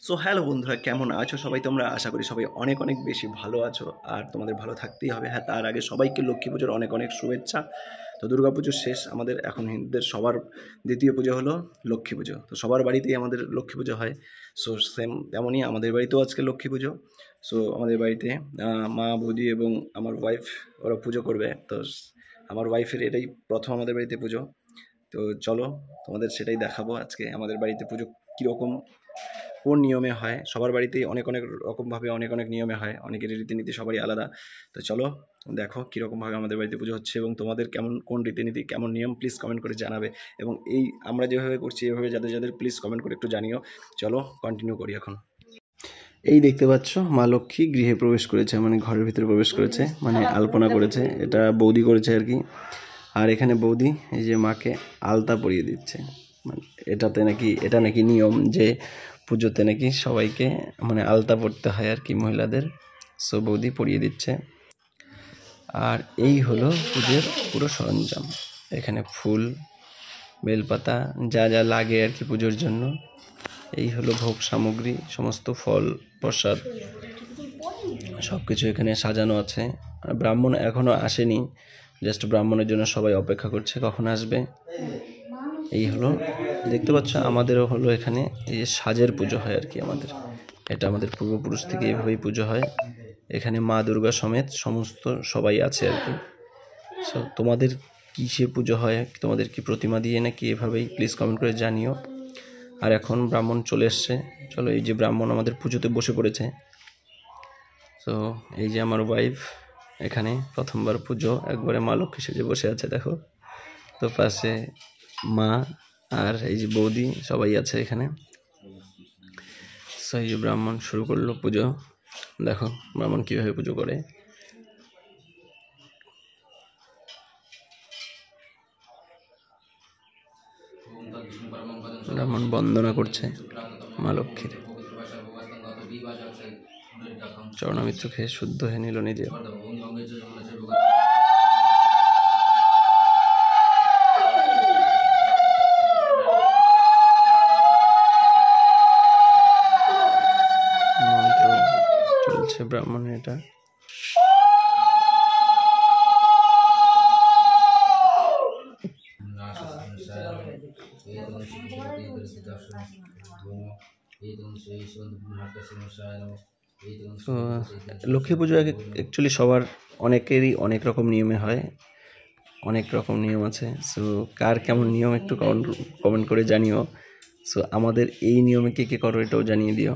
So hello বন্ধুরা, কেমন আছো? সবাই তোমরা? আশা করি সবাই অনেক অনেক বেশি ভালো আছো। আর তোমাদের ভালো থাকতেই হবে। হ্যাঁ তার আগে সবাইকে লক্ষ্মী পুজোর অনেক অনেক শুভেচ্ছা। তো দুর্গা পুজো শেষ। আমাদের এখন হিন্দুদের সবার দ্বিতীয় পুজো হলো লক্ষ্মী পুজো। তো সবার বাড়িতেই আমাদের লক্ষ্মী পুজো হয়। সো সেম তেমনই আমাদের বাড়িতেও আজকে লক্ষ্মী পুজো। সো আমাদের বাড়িতে মা, বৌদি এবং আমার ওয়াইফ ওরা পুজো করবে। তো আমার ওয়াইফের এটাই প্রথম আমাদের বাড়িতে পুজো। তো চলো তোমাদের সেটাই দেখাবো আজকে আমাদের বাড়িতে পুজো কীরকম। কোন নিয়মে হয়? সবার বাড়িতেই অনেক অনেক রকমভাবে অনেক অনেক নিয়মে হয়। অনেকের রীতিনীতি সবারই আলাদা। তো চলো, দেখো কীরকমভাবে আমাদের বাড়িতে পুজো হচ্ছে এবং তোমাদের কেমন, কোন রীতিনীতি, কেমন নিয়ম প্লিজ কমেন্ট করে জানাবে। এবং এই আমরা যেভাবে করছি, এভাবে যাদের যাদের প্লিজ কমেন্ট করে একটু জানিও। চলো কন্টিনিউ করি এখন। এই দেখতে পাচ্ছ, মা লক্ষ্মী গৃহে প্রবেশ করেছে মানে ঘরের ভিতরে প্রবেশ করেছে মানে আলপনা করেছে, এটা বৌদি করেছে আর কি। আর এখানে বৌদি, এই যে মাকে আলতা পরিয়ে দিচ্ছে। মানে এটাতে নাকি, এটা নাকি নিয়ম যে পুজোতে নাকি সবাইকে মানে আলতা পড়তে হয় আর কি মহিলাদের। সো বৌদি পরিয়ে দিচ্ছে। আর এই হলো পুজোর পুরো সরঞ্জাম। এখানে ফুল, বেলপাতা, যা যা লাগে আর কি পুজোর জন্য। এই হলো ভোগ সামগ্রী, সমস্ত ফল, প্রসাদ সব কিছু এখানে সাজানো আছে। আর ব্রাহ্মণ এখনও আসেনি। জাস্ট ব্রাহ্মণের জন্য সবাই অপেক্ষা করছে কখন আসবে। এই হলো, দেখতে পাচ্ছ, আমাদেরও হলো এখানে এই যে সাজের পুজো হয় আর কি আমাদের। এটা আমাদের পূর্বপুরুষ থেকে এইভাবেই পুজো হয়। এখানে মা দুর্গা সমেত সমস্ত সবাই আছে আর কি। সো তোমাদের কিসে পুজো হয়, তোমাদের কি প্রতিমা দিয়ে নাকি এভাবেই প্লিজ কমেন্ট করে জানিও। আর এখন ব্রাহ্মণ চলে এসছে। চলো, এই যে ব্রাহ্মণ আমাদের পুজোতে বসে পড়েছে। তো এই যে আমার ওয়াইফ এখানে প্রথমবার পুজো। একবারে মা লক্ষ্মী সেজে বসে আছে, দেখো। তো পাশে মা আর এই যে বৌদি সবাই আছে এখানে। সো এই যে ব্রাহ্মণ শুরু করল পুজো। দেখো ব্রাহ্মণ কীভাবে পুজো করে। ব্রাহ্মণ বন্দনা করছে মা লক্ষ্মীর। চরণামিত্র খেয়ে শুদ্ধ হয়ে নিল নিজে। চলছে ব্রাহ্মণের এটা। লক্ষ্মী পুজো অ্যাকচুয়ালি সবার অনেকেরই অনেক রকম নিয়মে হয়, অনেক রকম নিয়ম আছে। সো কার কেমন নিয়ম একটু কমেন্ট করে জানিও। সো আমাদের এই নিয়মে কে কে করো এটাও জানিয়ে দিও।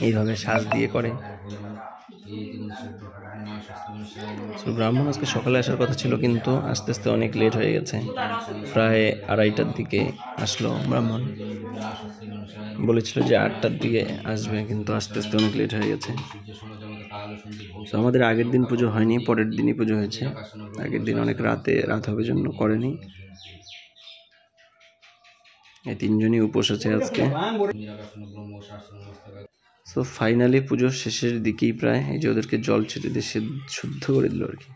এইভাবে সাজ দিয়ে করে। ব্রাহ্মণ আজকে সকালে আসার কথা ছিল, কিন্তু আস্তে আস্তে অনেক লেট হয়ে গেছে। প্রায় আড়াইটার দিকে আসলো ব্রাহ্মণ। বলেছিল যে আটটার দিকে আসবে, কিন্তু আস্তে আস্তে অনেক লেট হয়ে গেছে। তো আমাদের আগের দিন পুজো হয়নি, পরের দিনই পুজো হয়েছে। আগের দিন অনেক রাতে রাত হবে জন্য করেনি। এই তিনজনই উপোস আছে আজকে। তো ফাইনালি পুজোর শেষের দিকেই প্রায় এই যে ওদেরকে জল ছেড়ে দিয়ে সে শুদ্ধ করে দিল আর কি।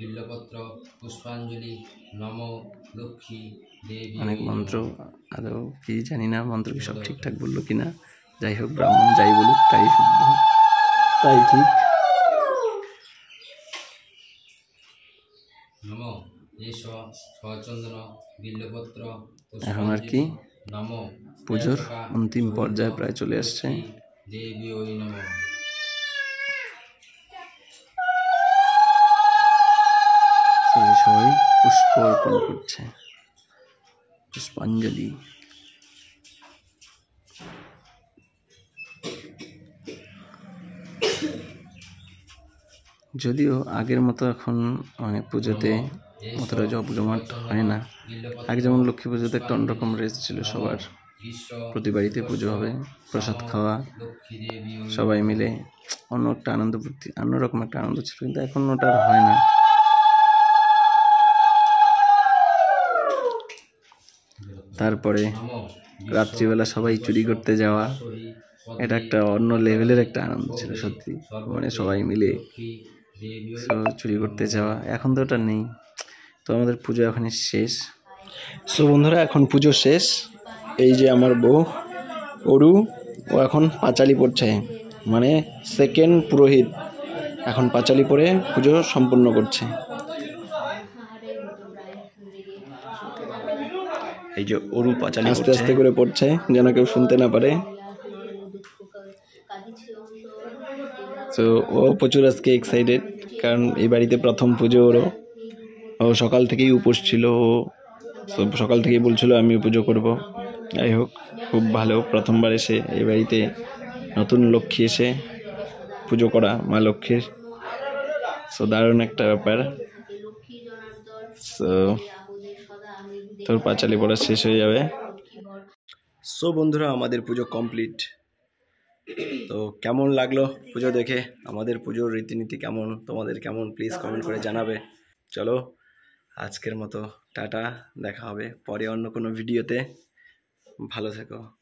বিল্লপত্র পুষ্পাঞ্জলি নম লক্ষ্মী দেবী। অনেক মন্ত্র আদৌ কি জানি না মন্ত্র কি সব ঠিকঠাক বলল কিনা। যাই হোক ব্রাহ্মণ যাই বলুক তাই শুদ্ধ। তাই ঠিক। এখন আর কি? পুজোর অন্তিম পর্যায়ে প্রায় চলে আসছে। সবাই পুষ্প অর্পণ করছে। পুষ্পাঞ্জলি। যদিও আগের মতো এখন মানে পুজোতে অতটা জমজমাট হয় না। আগে যেমন লক্ষ্মী পুজোতে একটা অন্যরকম রেস ছিল সবার। প্রতি বাড়িতে পুজো হবে, প্রসাদ খাওয়া, সবাই মিলে। অন্য একটা আনন্দ অন্যরকম একটা আনন্দ ছিল, কিন্তু এখন ওটা আর হয় না। তারপরে রাত্রিবেলা সবাই চুরি করতে যাওয়া, এটা একটা অন্য লেভেলের একটা আনন্দ ছিল সত্যি। মানে সবাই মিলে তো চুরি করতে যাওয়া এখন তো ওটা নেই। তো আমাদের পুজো এখনই শেষ। সো বন্ধুরা এখন পুজো শেষ। এই যে আমার বউ অরু ও এখন পাঁচালি পড়ছে। মানে সেকেন্ড পুরোহিত এখন পাঁচালি পরে পুজো সম্পূর্ণ করছে। এই যে অরু পাঁচালি আস্তে আস্তে করে পড়ছে যেন কেউ শুনতে না পারে। তো ও প্রচুর আজকে এক্সাইটেড কারণ এই বাড়িতে প্রথম পুজো ওরও। ও সকাল থেকেই উপোস ছিল, ও সকাল থেকেই বলছিল আমি পুজো করব। যাই হোক, খুব ভালো, প্রথমবার এসে এই বাড়িতে নতুন লক্ষ্মী এসে পুজো করা মা লক্ষ্মীর। সো দারুণ একটা ব্যাপার। সো তোর পাঁচালি পড়া শেষ হয়ে যাবে। সো বন্ধুরা, আমাদের পুজো কমপ্লিট তো কেমন লাগল পুজো দেখে? আমাদের পুজোর রীতিনীতি কেমন? তোমাদের কেমন? প্লিজ কমেন্ট করে জানাবে। চলো, আজকের মতো টাটা, দেখা হবে পরে অন্য কোনো ভিডিওতে ভালো থেকো।